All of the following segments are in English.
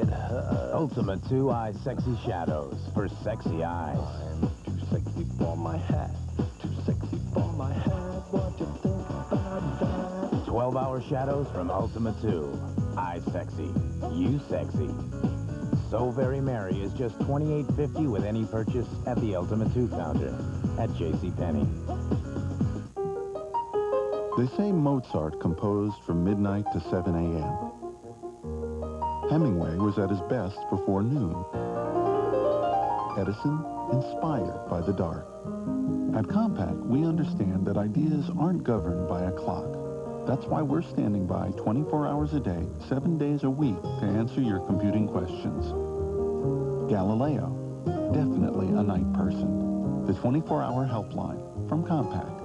it hurts. Uh, Ultima 2 Eye Sexy Shadows for sexy eyes. I'm too sexy for my hat. Too sexy for my hat. What you think about that? 12 hour shadows from Ultima 2. Eye Sexy. You sexy. So Very Merry is just $28.50 with any purchase at the Ultima 2 counter at JCPenney. They say Mozart composed from midnight to 7 a.m. Hemingway was at his best before noon. Edison, inspired by the dark. At Compaq, we understand that ideas aren't governed by a clock. That's why we're standing by 24 hours a day, 7 days a week to answer your computing questions. Galileo, definitely a night person. The 24-hour helpline from Compaq.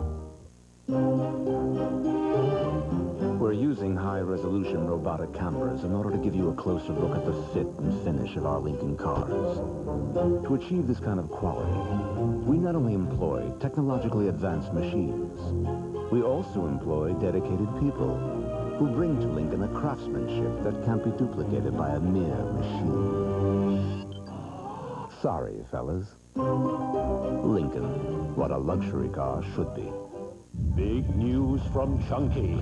We're using high-resolution robotic cameras in order to give you a closer look at the fit and finish of our Lincoln cars. To achieve this kind of quality, we not only employ technologically advanced machines, we also employ dedicated people who bring to Lincoln a craftsmanship that can't be duplicated by a mere machine. Sorry, fellas. Lincoln, what a luxury car should be. Big news from Chunky.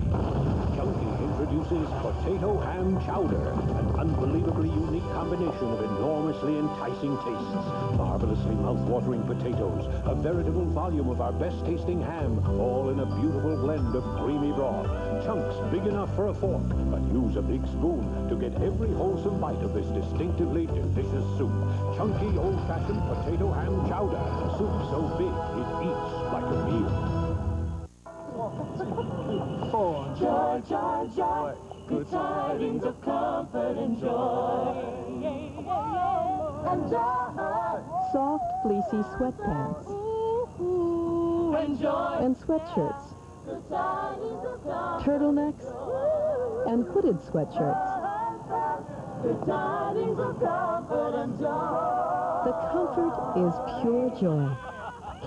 Chunky introduces potato ham chowder, an unbelievably unique combination of enormously enticing tastes, marvelously mouth-watering potatoes, a veritable volume of our best-tasting ham, all in a beautiful blend of creamy broth. Chunks big enough for a fork, but use a big spoon to get every wholesome bite of this distinctively delicious soup. Chunky old-fashioned potato ham chowder. Soup so big, it eats like a meal. Joy, joy, joy. Good tidings of comfort and joy. And joy. Soft, fleecy sweatpants And joy. and sweatshirts, Good tidings of comfort. turtlenecks, and hooded sweatshirts. Good tidings of comfort and joy. The comfort is pure joy.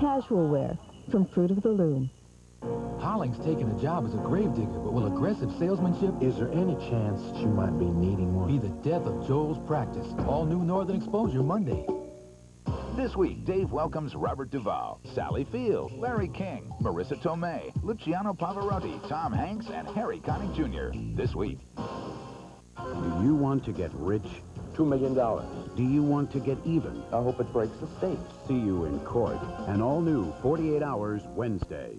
Casual wear from Fruit of the Loom. Holling's taking a job as a gravedigger, but will aggressive salesmanship Is there any chance she might be needing one? be the death of Joel's practice? All new Northern Exposure Monday. This week, Dave welcomes Robert Duvall, Sally Field, Larry King, Marisa Tomei, Luciano Pavarotti, Tom Hanks, and Harry Connick Jr. This week. Do you want to get rich? Two million dollars. Do you want to get even? I hope it breaks the state. See you in court. An all-new 48 Hours Wednesday.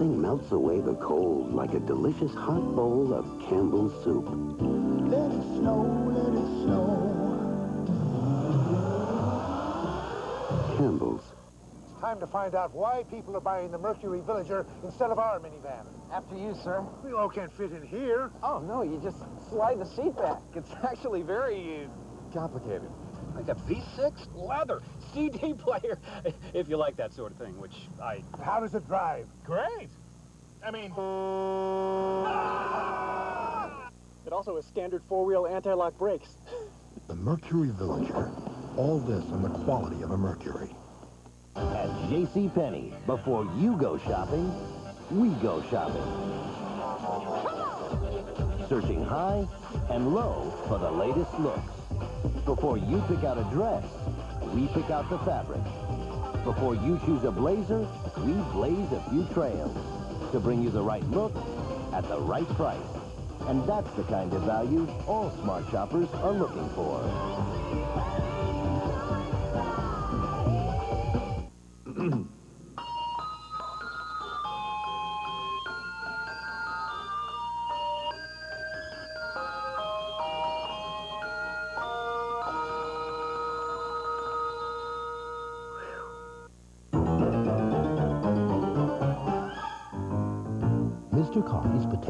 Nothing melts away the cold like a delicious hot bowl of Campbell's soup. Let it snow, let it snow. Campbell's. It's time to find out why people are buying the Mercury Villager instead of our minivan. After you, sir. We all can't fit in here. Oh, no, you just slide the seat back. It's actually very uh, complicated. Like a V6 leather CD player, if you like that sort of thing, which I... How does it drive? Great. I mean... Ah! It also has standard four-wheel anti-lock brakes. The Mercury Villager. All this on the quality of a Mercury. At JCPenney, before you go shopping, we go shopping. Searching high and low for the latest looks. Before you pick out a dress, we pick out the fabric. Before you choose a blazer, we blaze a few trails to bring you the right look at the right price. And that's the kind of value all smart shoppers are looking for.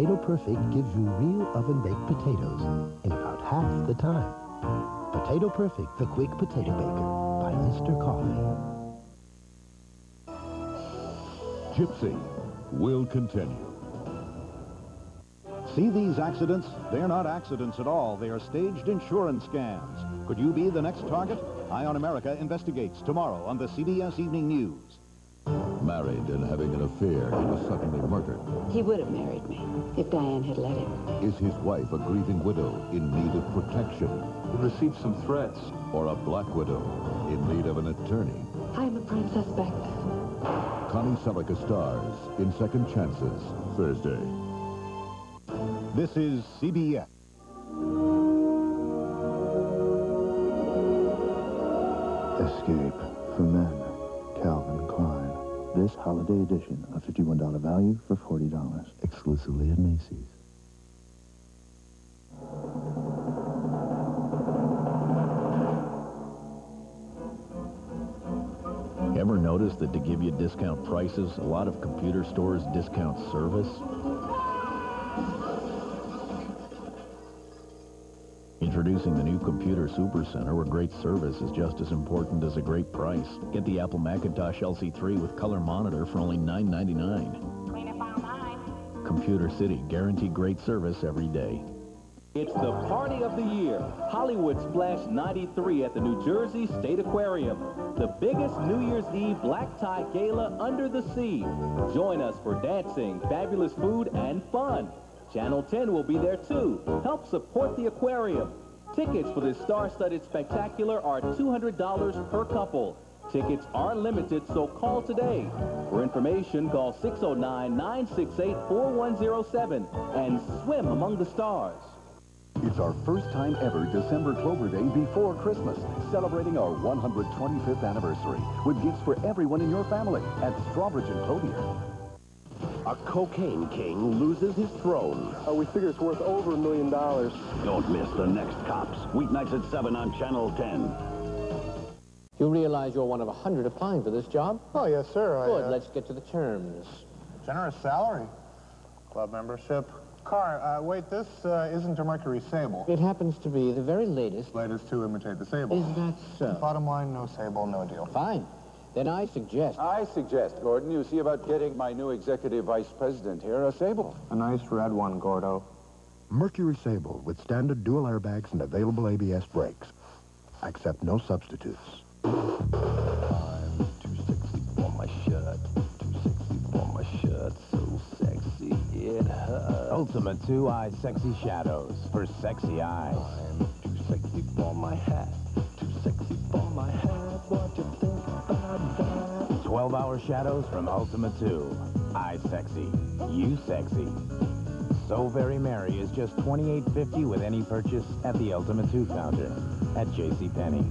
Potato Perfect gives you real oven-baked potatoes in about half the time. Potato Perfect, the quick potato baker by Mr. Coffee. Gypsy will continue. See these accidents? They're not accidents at all. They are staged insurance scams. Could you be the next target? Eye on America investigates tomorrow on the CBS Evening News. Married and having an affair, he was suddenly murdered. He would have married me if Diane had let him. Is his wife a grieving widow in need of protection? We received some threats. Or a black widow in need of an attorney? I'm a prime suspect. Connie Sellecca stars in Second Chances, Thursday. This is CBS. Escape for Men, Calvin Klein. This holiday edition, a $51 value for $40, exclusively at Macy's. Ever notice that to give you discount prices, a lot of computer stores discount service? Introducing the new Computer Supercenter, where great service is just as important as a great price. Get the Apple Macintosh LC3 with color monitor for only $9.99. Computer City, guaranteed great service every day. It's the party of the year, Hollywood Splash 93 at the New Jersey State Aquarium. The biggest New Year's Eve black tie gala under the sea. Join us for dancing, fabulous food, and fun. Channel 10 will be there too. Help support the aquarium. Tickets for this star-studded spectacular are $200 per couple. Tickets are limited, so call today. For information, call 609-968-4107 and swim among the stars. It's our first time ever December Clover Day before Christmas, celebrating our 125th anniversary with gifts for everyone in your family at Strawbridge and Clothier. A cocaine king loses his throne. Uh, we figure it's worth over a million dollars. Don't miss the next cops. Weeknights at 7 on Channel 10. You realize you're one of a hundred applying for this job? Oh, yes, sir. Good. I, uh, Let's get to the terms. Generous salary, club membership. Car, uh, wait, this uh, isn't a Mercury Sable. It happens to be the very latest. Latest to imitate the Sable. Is that so? Bottom line, no Sable, no deal. Fine. Then I suggest... I suggest, Gordon, you see about getting my new executive vice president here a Sable. A nice red one, Gordo. Mercury Sable with standard dual airbags and available ABS brakes. Accept no substitutes. I'm too sexy for my shirt. Too sexy for my shirt. So sexy it hurts. Ultima 2 Eye Sexy Shadows for sexy eyes. I'm too sexy for my hat. Too sexy for my hat. 12-hour shadows from Ultima 2. I sexy. You sexy. So Very Merry is just $28.50 with any purchase at the Ultima 2 counter at JCPenney.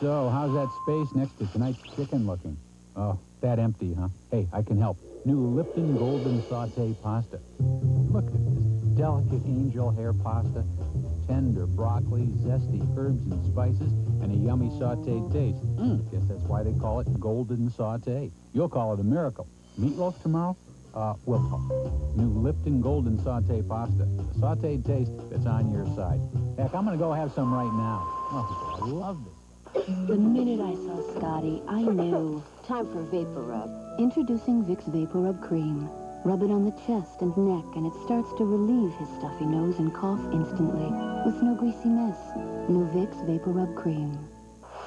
So, how's that space next to tonight's chicken looking? Oh, that empty, huh? Hey, I can help. New Lipton Golden Saute Pasta. Look at this delicate angel hair pasta. Tender broccoli, zesty herbs and spices, and a yummy sauteed taste. Mm, guess that's why they call it Golden Saute. You'll call it a miracle. Meatloaf tomorrow? Uh, we'll talk. New Lipton Golden Saute Pasta. The sauteed taste that's on your side. Heck, I'm going to go have some right now. Oh, I love this. The minute I saw Scotty, I knew. Time for VapoRub. Introducing Vicks VapoRub Cream. Rub it on the chest and neck, and it starts to relieve his stuffy nose and cough instantly. With no greasy mess. New Vicks VapoRub Cream.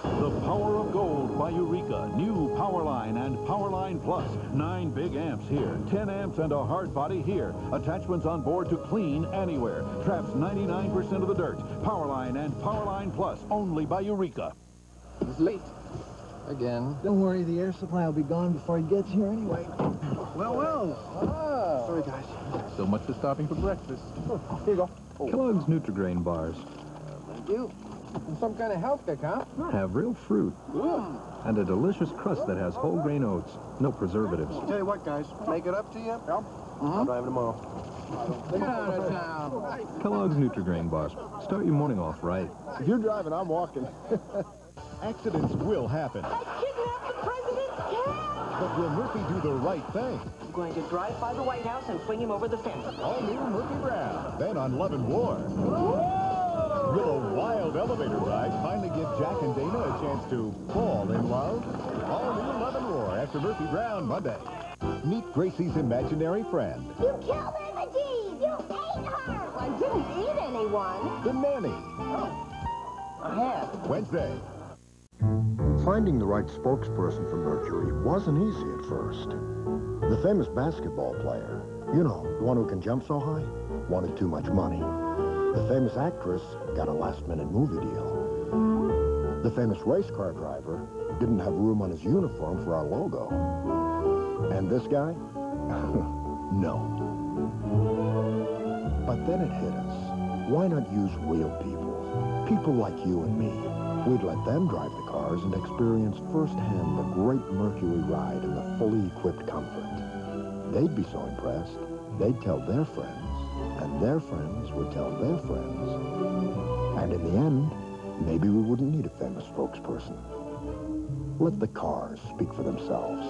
The Power of Gold by Eureka. New Powerline and Powerline Plus. Nine big amps here. 10 amps and a hard body here. Attachments on board to clean anywhere. Traps 99% of the dirt. Powerline and Powerline Plus. Only by Eureka. He's late. Again. Don't worry, the air supply will be gone before he gets here anyway. Well, well. Ah. Sorry, guys. So much for stopping for breakfast. Oh, here you go. Oh. Kellogg's Nutri-Grain bars Thank you. Some kind of health kick, huh? have real fruit Mm. and a delicious crust that has whole grain oats, no preservatives. Tell you what, guys. Make it up to you. Yep. Mm-hmm. I'll drive tomorrow. Get out of town. Kellogg's Nutri-Grain bars. Start your morning off right. If you're driving, I'm walking. Accidents will happen. I Kidnapped the president's cat! But will Murphy do the right thing? I'm going to drive by the White House and fling him over the fence. All new Murphy Brown. Then on Love and War. Will a wild elevator ride finally give Jack and Dana a chance to fall in love? All new Love and War after Murphy Brown Monday. Meet Gracie's imaginary friend, You killed Imogene! You ate her! I didn't eat anyone. the nanny. Oh, I have. Wednesday. Finding the right spokesperson for Mercury wasn't easy at first. The famous basketball player, you know, the one who can jump so high, wanted too much money. The famous actress got a last-minute movie deal. The famous race car driver didn't have room on his uniform for our logo. And this guy? no. But then it hit us. Why not use real people? People like you and me. We'd let them drive the cars and experience firsthand the great Mercury ride in the fully equipped comfort. They'd be so impressed, they'd tell their friends, and their friends would tell their friends. And in the end, maybe we wouldn't need a famous spokesperson. Let the cars speak for themselves.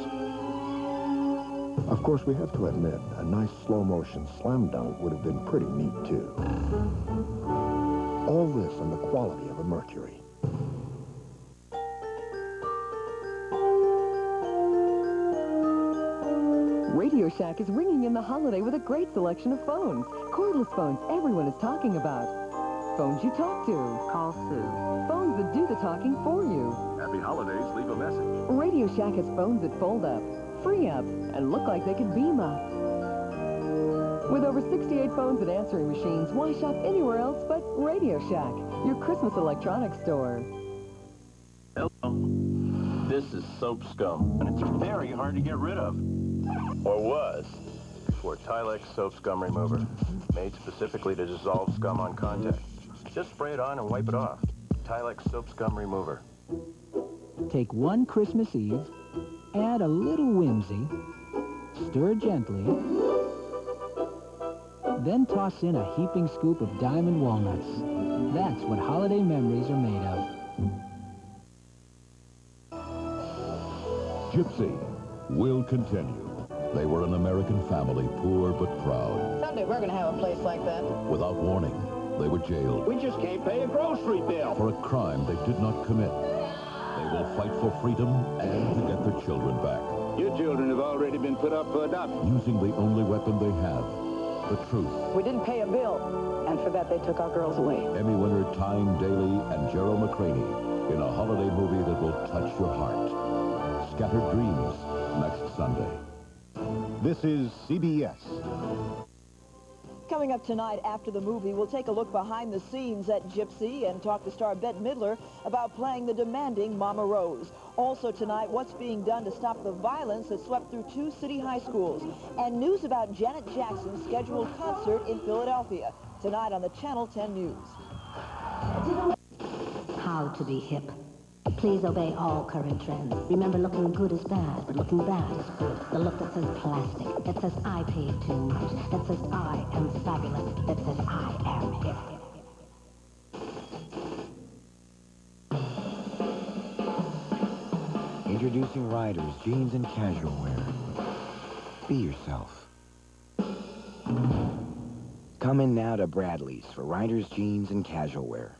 Of course, we have to admit, a nice slow-motion slam dunk would have been pretty neat, too. All this and the quality of a Mercury. Radio Shack is ringing in the holiday with a great selection of phones. Cordless phones everyone is talking about. Phones you talk to. Call Sue. Phones that do the talking for you. Happy holidays. Leave a message. Radio Shack has phones that fold up, free up, and look like they could beam up. With over 68 phones and answering machines, why shop anywhere else but Radio Shack, your Christmas electronics store. Hello. This is soap scum, and it's very hard to get rid of. Or was. Before Tilex Soap Scum Remover. Made specifically to dissolve scum on contact. Just spray it on and wipe it off. Tilex Soap Scum Remover. Take one Christmas Eve, add a little whimsy, stir gently, then toss in a heaping scoop of diamond walnuts. That's what holiday memories are made of. Gypsy will continue. They were an American family, poor but proud. Someday we're going to have a place like that. Without warning, they were jailed We just can't pay a grocery bill. for a crime they did not commit. They will fight for freedom and to get their children back, Your children have already been put up for adoption. using the only weapon they have, the truth. We didn't pay a bill, and for that they took our girls away. Emmy winner Tyne Daly and Gerald McRaney in a holiday movie that will touch your heart. Scattered Dreams, next Sunday. This is CBS. Coming up tonight after the movie, we'll take a look behind the scenes at Gypsy and talk to star Bette Midler about playing the demanding Mama Rose. Also tonight, what's being done to stop the violence that swept through two city high schools. And news about Janet Jackson's scheduled concert in Philadelphia. Tonight on the Channel 10 News. How to be hip. Please obey all current trends. Remember, looking good is bad, but looking bad is good. The look that says plastic, that says I paid too much, that says I am fabulous, that says I am hip. Introducing Riders jeans and casual wear. Be yourself. Come in now to Bradley's for Riders jeans and casual wear.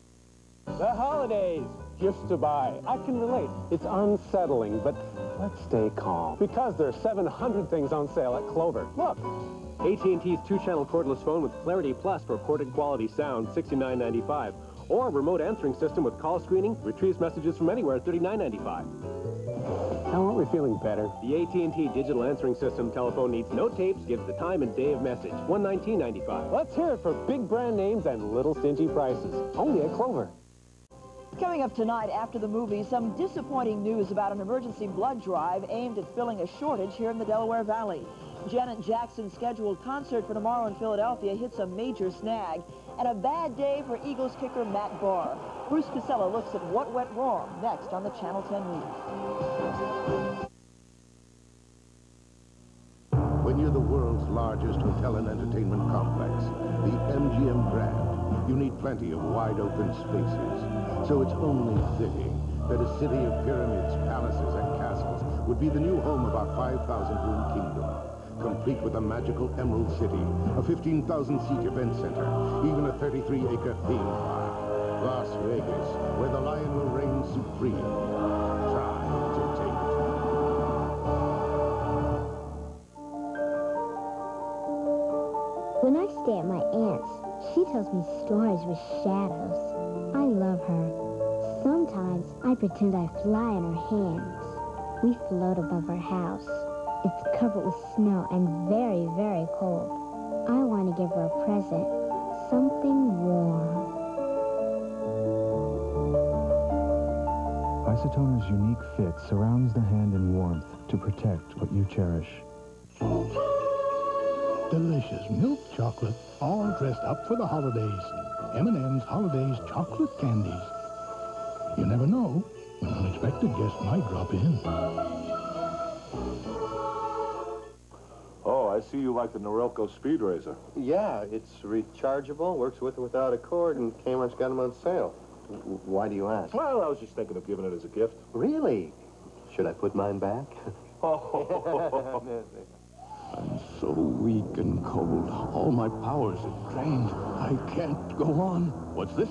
The holidays, gifts to buy. I can relate. It's unsettling, but let's stay calm. Because there's 700 things on sale at Clover. Look. AT&T's two-channel cordless phone with Clarity Plus for recorded quality sound, $69.95. Or remote answering system with call screening, retrieves messages from anywhere, $39.95. Now aren't we feeling better? The AT&T digital answering system telephone needs no tapes, gives the time and day of message, $119.95. Let's hear it for big brand names and little stingy prices. Only at Clover. Coming up tonight after the movie, some disappointing news about an emergency blood drive aimed at filling a shortage here in the Delaware Valley. Janet Jackson's scheduled concert for tomorrow in Philadelphia hits a major snag, and a bad day for Eagles kicker Matt Bahr. Bruce Casella looks at what went wrong next on the Channel 10 News. When you're the world's largest hotel and entertainment complex, the MGM Grand, you need plenty of wide open spaces. So it's only fitting that a city of pyramids, palaces, and castles would be the new home of our 5,000-room kingdom, complete with a magical Emerald City, a 15,000-seat event center, even a 33-acre theme park. Las Vegas, where the lion will reign supreme. Try to take it. When I stay at my aunt's, she tells me stories with shadows. I love her. Sometimes I pretend I fly in her hands. We float above her house. It's covered with snow and very, very cold. I want to give her a present. Something warm. Isotoner's unique fit surrounds the hand in warmth to protect what you cherish. Delicious milk chocolate, all dressed up for the holidays. M&M's Holidays Chocolate Candies. You never know when unexpected guests might drop in. Oh, I see you like the Norelco Speed Razor. Yeah, it's rechargeable, works with or without a cord, and Kmart's got them on sale. W- Why do you ask? Well, I was just thinking of giving it as a gift. Really? Should I put mine back? Oh. I'm so weak and cold. All my powers are drained. I can't go on. What's this?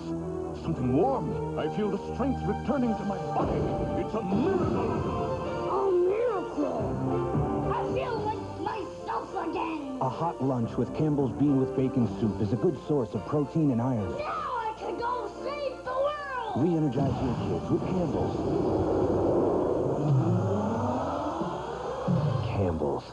Something warm. I feel the strength returning to my body. It's a miracle. A miracle! I feel like myself again! A hot lunch with Campbell's Bean with Bacon Soup is a good source of protein and iron. Now I can go save the world! Re-energize your kids with Campbell's. Campbell's.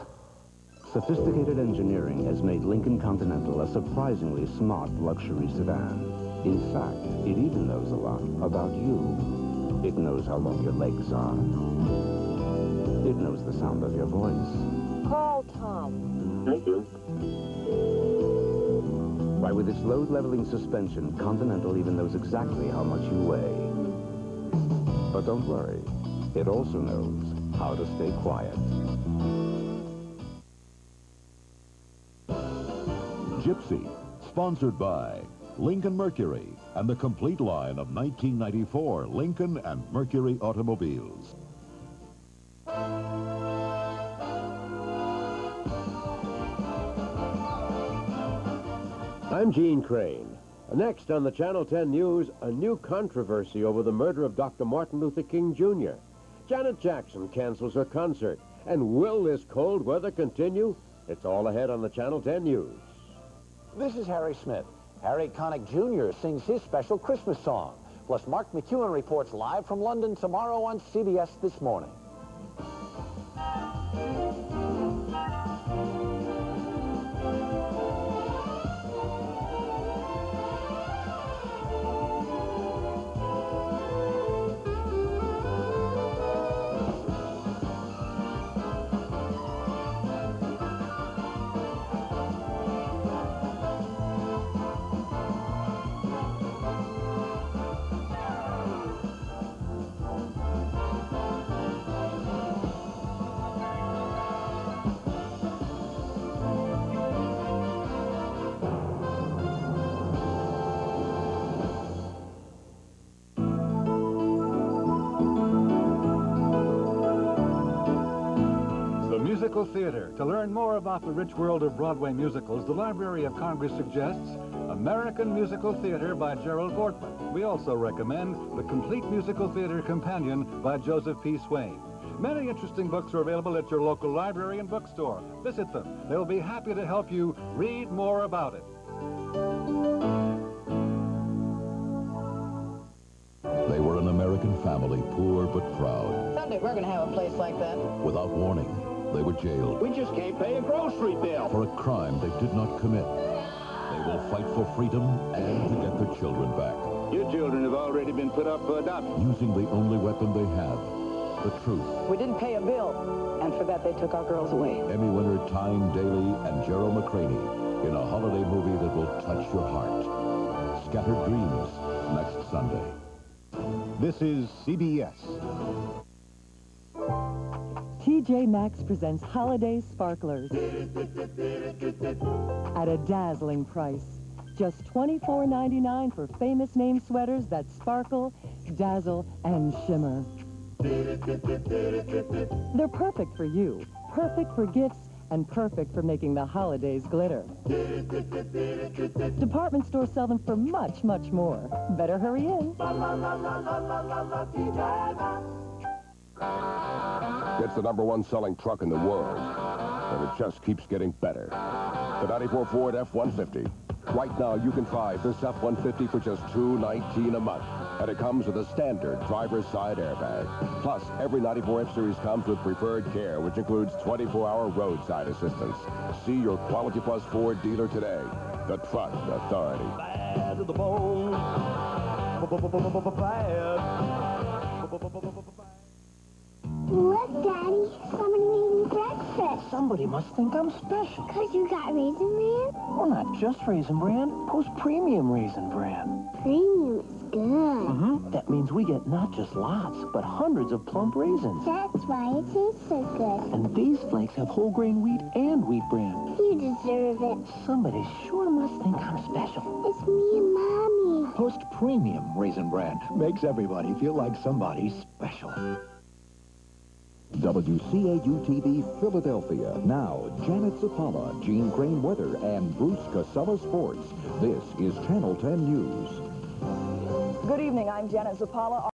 Sophisticated engineering has made Lincoln Continental a surprisingly smart luxury sedan. In fact, it even knows a lot about you. It knows how long your legs are. It knows the sound of your voice. Call Tom. Thank you. Why, with its load-leveling suspension, Continental even knows exactly how much you weigh. But don't worry. It also knows how to stay quiet. Gypsy, sponsored by Lincoln Mercury and the complete line of 1994 Lincoln and Mercury automobiles. I'm Gene Crane. Next on the Channel 10 News, a new controversy over the murder of Dr. Martin Luther King Jr. Janet Jackson cancels her concert. And will this cold weather continue? It's all ahead on the Channel 10 News. This is Harry Smith. Harry Connick Jr. sings his special Christmas song. Plus, Mark McEwen reports live from London tomorrow on CBS This Morning. Musical Theater. To learn more about the rich world of Broadway musicals, the Library of Congress suggests American Musical Theater by Gerald Bordman. We also recommend The Complete Musical Theater Companion by Joseph P. Swain. Many interesting books are available at your local library and bookstore. Visit them. They'll be happy to help you read more about it. They were an American family, poor but proud. Someday we're going to have a place like that. Without warning, they were jailed We just can't pay a grocery bill. for a crime they did not commit. They will fight for freedom and to get their children back, Your children have already been put up for adoption. using the only weapon they have, the truth. We didn't pay a bill, and for that they took our girls away. Emmy winner Tyne Daly and Gerald McRaney in a holiday movie that will touch your heart. Scattered Dreams, next Sunday. This is CBS. TJ Maxx presents Holiday Sparklers at a dazzling price. Just $24.99 for famous name sweaters that sparkle, dazzle, and shimmer. They're perfect for you, perfect for gifts, and perfect for making the holidays glitter. Department stores sell them for much, much more. Better hurry in. It's the number one selling truck in the world, and it just keeps getting better. The 94 Ford F-150. Right now, you can drive this F-150 for just 219 a month, and it comes with a standard driver's side airbag. Plus, every 94 F-Series comes with preferred care, which includes 24-hour roadside assistance. See your Quality Plus Ford dealer today. The Truck Authority. Bad to the bone. Look, Daddy. Somebody made me breakfast. Somebody must think I'm special. Because you got Raisin Bran? Well, not just Raisin Bran. Post Premium Raisin Bran. Premium is good. Mm-hmm. That means we get not just lots, but hundreds of plump raisins. That's why it tastes so good. And these flakes have whole grain wheat and wheat bran. You deserve it. Somebody sure must think I'm special. It's me and Mommy. Post Premium Raisin Bran makes everybody feel like somebody special. WCAU-TV Philadelphia. Now, Janet Zappala, Gene Crane Weather, and Bruce Casella Sports. This is Channel 10 News. Good evening. I'm Janet Zappala.